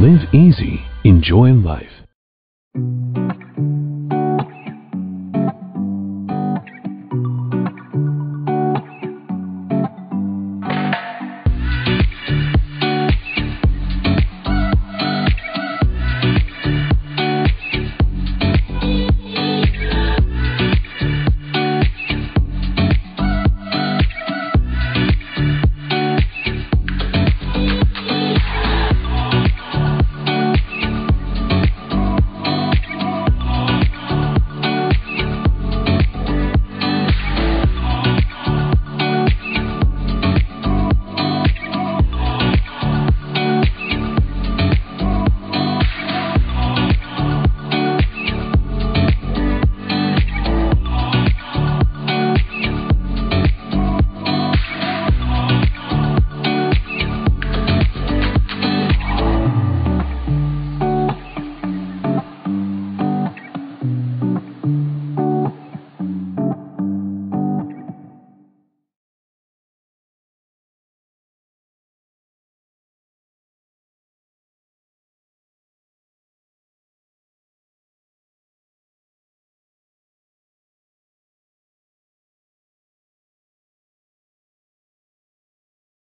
Live easy. Enjoy life.